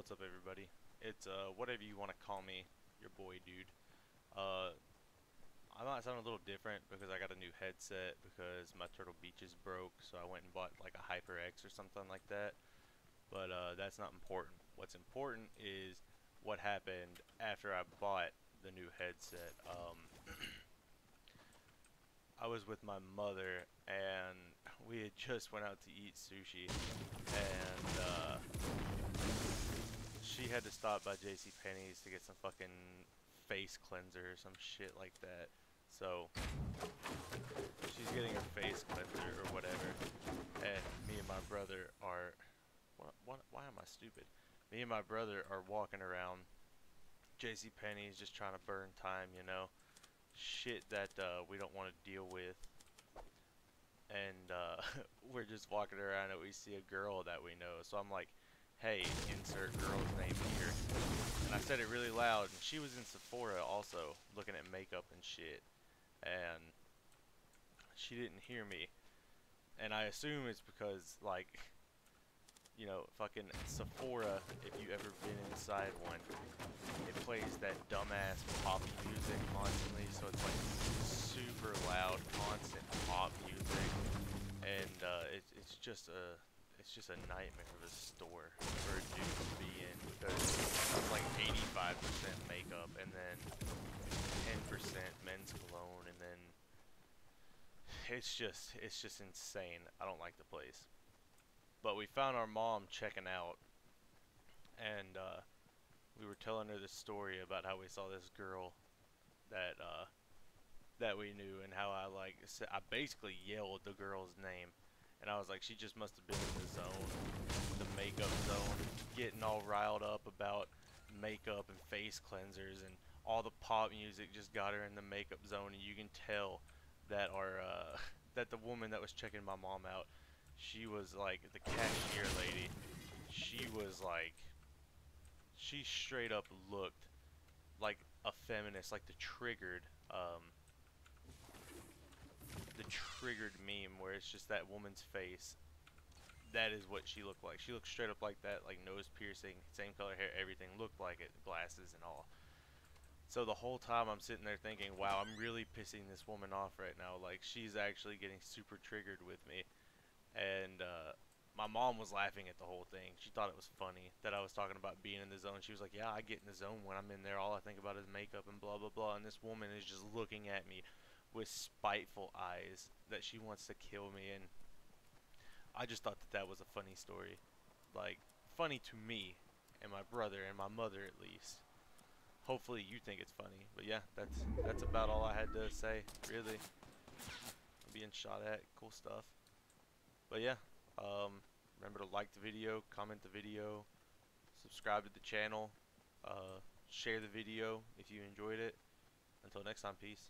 What's up, everybody? It's uh, whatever you want to call me, your boy, dude. Uh, I might sound a little different because I got a new headset because my Turtle Beaches broke, so I went and bought like a HyperX or something like that. But uh, that's not important. What's important is what happened after I bought the new headset. Um, I was with my mother and just went out to eat sushi and uh, she had to stop by JC Penney's to get some fucking face cleanser or some shit like that. So she's getting her face cleanser or whatever, and me and my brother are. What, what, why am I stupid? Me and my brother are walking around JC Penney's just trying to burn time, you know, shit that uh, we don't want to deal with. And uh, we're just walking around and we see a girl that we know. So I'm like, hey, insert girl's name here. And I said it really loud, and she was in Sephora also, looking at makeup and shit. And she didn't hear me. And I assume it's because, like, you know, fucking Sephora, if you ever been inside one, it plays that dumbass pop music constantly, so it's like super loud, it's just a it's just a nightmare of a store for a dude to be in because like 85% makeup and then 10% men's cologne and then it's just it's just insane. I don't like the place. But we found our mom checking out and uh, we were telling her the story about how we saw this girl that uh, that we knew and how I like I basically yelled the girl's name and I was like, she just must have been in the zone, the makeup zone, getting all riled up about makeup and face cleansers and all the pop music just got her in the makeup zone. And you can tell that our uh, that the woman that was checking my mom out she was like the cashier lady. She was like she straight up looked like a feminist like the triggered um, the triggered meme where it's just that woman's face. That is what she looked like. She looked straight up like that, like nose piercing, same color hair, everything looked like it, glasses and all. So the whole time I'm sitting there thinking, wow, I'm really pissing this woman off right now. Like she's actually getting super triggered with me. And uh, my mom was laughing at the whole thing. She thought it was funny that I was talking about being in the zone. She was like, yeah, I get in the zone when I'm in there. All I think about is makeup and blah, blah, blah. And this woman is just looking at me with spiteful eyes that she wants to kill me and I just thought that that was a funny story. Like funny to me and my brother and my mother at least. Hopefully you think it's funny but yeah that's that's about all I had to say really. Being shot at cool stuff. But yeah um, remember to like the video comment the video subscribe to the channel uh, share the video if you enjoyed it. Until next time peace